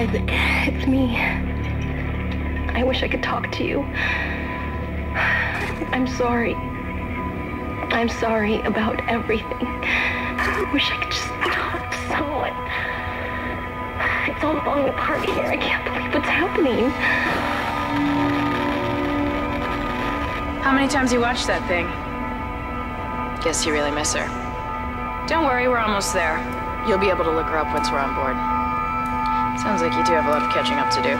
Isaac, it's me. I wish I could talk to you. I'm sorry. I'm sorry about everything. I wish I could just talk to someone. It's all falling apart here. I can't believe what's happening. How many times you watched that thing? Guess you really miss her. Don't worry, we're almost there. You'll be able to look her up once we're on board. Sounds like you do have a lot of catching up to do.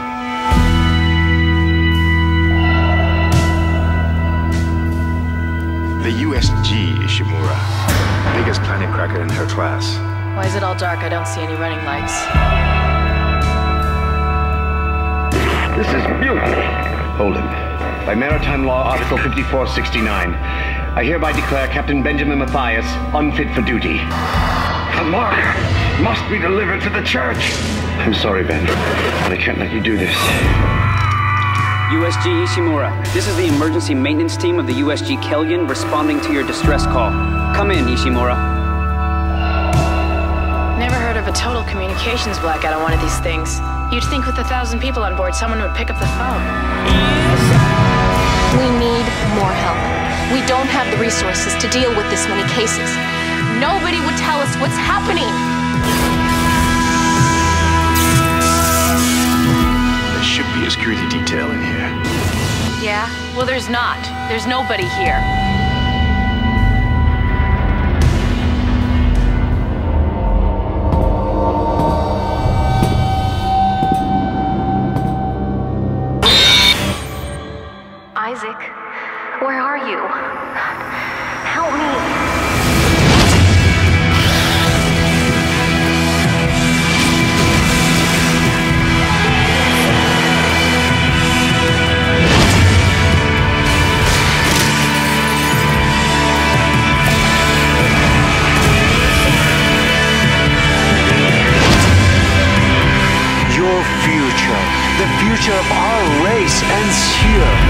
The USG Ishimura. Biggest planet cracker in her class. Why is it all dark? I don't see any running lights. This is mutiny. Hold him. By Maritime Law, Article 5469, I hereby declare Captain Benjamin Mathius unfit for duty. The mark must be delivered to the church. I'm sorry, Ben, but I can't let you do this. USG Ishimura, this is the emergency maintenance team of the USG Kellion responding to your distress call. Come in, Ishimura. Never heard of a total communications blackout on one of these things. You'd think with a thousand people on board, someone would pick up the phone. We need more help. We don't have the resources to deal with this many cases. Nobody would tell us what's happening. There should be a security detail in here. Yeah? Well, there's not. There's nobody here. Isaac, where are you? Help me. The future of our race ends here.